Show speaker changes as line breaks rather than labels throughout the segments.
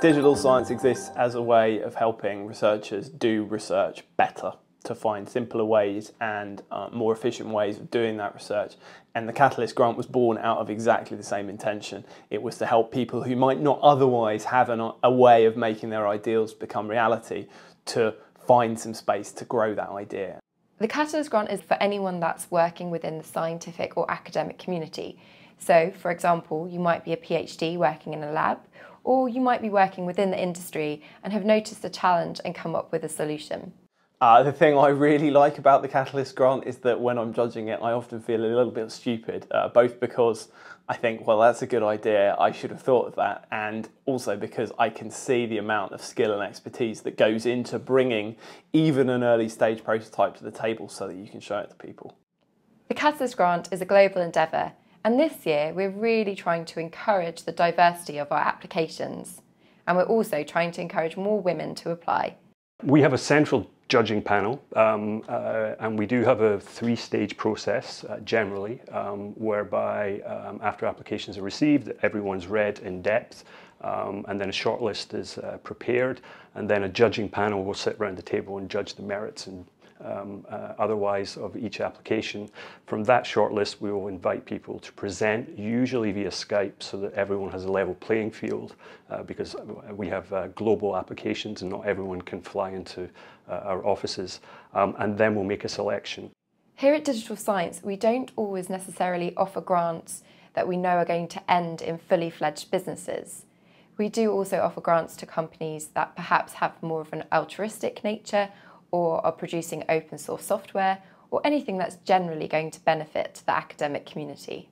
Digital science exists as a way of helping researchers do research better, to find simpler ways and uh, more efficient ways of doing that research. And the Catalyst grant was born out of exactly the same intention. It was to help people who might not otherwise have an, a way of making their ideals become reality to find some space to grow that idea.
The Catalyst grant is for anyone that's working within the scientific or academic community. So, for example, you might be a PhD working in a lab, or you might be working within the industry and have noticed a challenge and come up with a solution.
Uh, the thing I really like about the Catalyst grant is that when I'm judging it, I often feel a little bit stupid, uh, both because I think, well, that's a good idea, I should have thought of that, and also because I can see the amount of skill and expertise that goes into bringing even an early stage prototype to the table so that you can show it to people.
The Catalyst grant is a global endeavour and this year, we're really trying to encourage the diversity of our applications. And we're also trying to encourage more women to apply.
We have a central judging panel, um, uh, and we do have a three-stage process uh, generally, um, whereby um, after applications are received, everyone's read in depth, um, and then a shortlist is uh, prepared, and then a judging panel will sit around the table and judge the merits and um, uh, otherwise of each application. From that shortlist, we will invite people to present, usually via Skype, so that everyone has a level playing field, uh, because we have uh, global applications and not everyone can fly into uh, our offices. Um, and then we'll make a selection.
Here at Digital Science, we don't always necessarily offer grants that we know are going to end in fully fledged businesses. We do also offer grants to companies that perhaps have more of an altruistic nature or are producing open source software or anything that's generally going to benefit the academic community.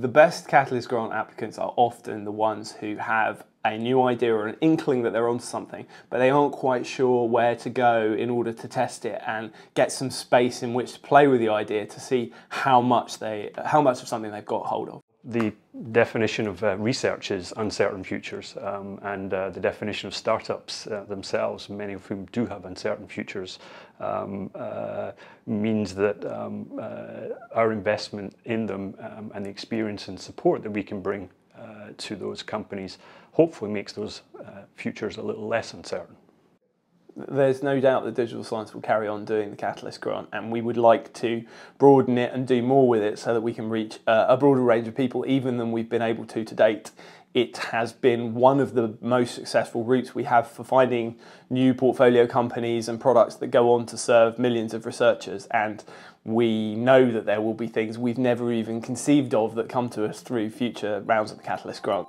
The best Catalyst grant applicants are often the ones who have a new idea or an inkling that they're onto something, but they aren't quite sure where to go in order to test it and get some space in which to play with the idea to see how much they how much of something they've got hold of
the definition of uh, research is uncertain futures, um, and uh, the definition of startups uh, themselves, many of whom do have uncertain futures, um, uh, means that um, uh, our investment in them um, and the experience and support that we can bring uh, to those companies hopefully makes those futures a little less uncertain
there's no doubt that digital science will carry on doing the Catalyst grant, and we would like to broaden it and do more with it so that we can reach uh, a broader range of people, even than we've been able to to date. It has been one of the most successful routes we have for finding new portfolio companies and products that go on to serve millions of researchers. And we know that there will be things we've never even conceived of that come to us through future rounds of the Catalyst grant.